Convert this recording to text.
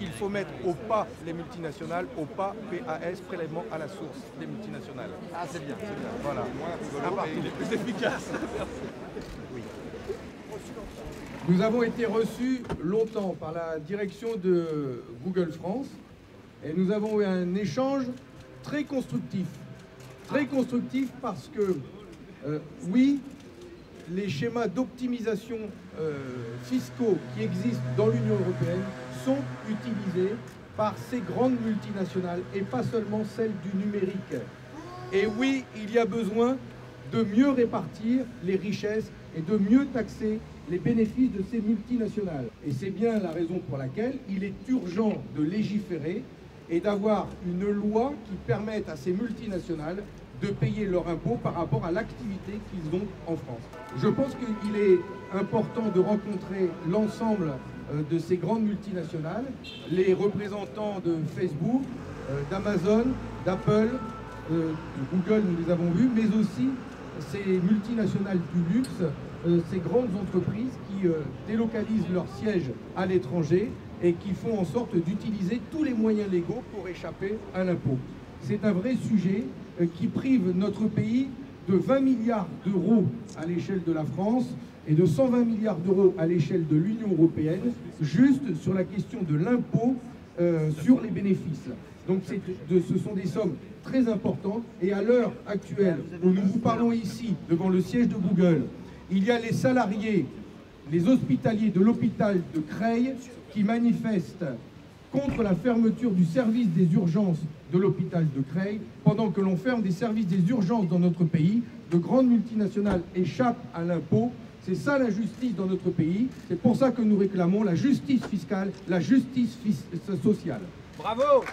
Il faut mettre au pas les multinationales, au pas PAS, prélèvement à la source des multinationales. Ah, c'est bien, c'est bien. Voilà. Partout. il est plus efficace. Nous avons été reçus longtemps par la direction de Google France et nous avons eu un échange très constructif. Très constructif parce que, euh, oui, les schémas d'optimisation euh, fiscaux qui existent dans l'Union européenne sont utilisés par ces grandes multinationales et pas seulement celles du numérique. Et oui, il y a besoin de mieux répartir les richesses et de mieux taxer les bénéfices de ces multinationales. Et c'est bien la raison pour laquelle il est urgent de légiférer et d'avoir une loi qui permette à ces multinationales de payer leur impôt par rapport à l'activité qu'ils ont en France. Je pense qu'il est important de rencontrer l'ensemble euh, de ces grandes multinationales, les représentants de Facebook, euh, d'Amazon, d'Apple, euh, de Google, nous les avons vus, mais aussi ces multinationales du luxe, ces grandes entreprises qui délocalisent leurs sièges à l'étranger et qui font en sorte d'utiliser tous les moyens légaux pour échapper à l'impôt. C'est un vrai sujet qui prive notre pays de 20 milliards d'euros à l'échelle de la France et de 120 milliards d'euros à l'échelle de l'Union européenne, juste sur la question de l'impôt euh, sur les bénéfices. Donc ce sont des sommes très importantes et à l'heure actuelle où nous vous parlons ici devant le siège de Google, il y a les salariés, les hospitaliers de l'hôpital de Creil qui manifestent contre la fermeture du service des urgences de l'hôpital de Creil. Pendant que l'on ferme des services des urgences dans notre pays, de grandes multinationales échappent à l'impôt. C'est ça la justice dans notre pays. C'est pour ça que nous réclamons la justice fiscale, la justice sociale. Bravo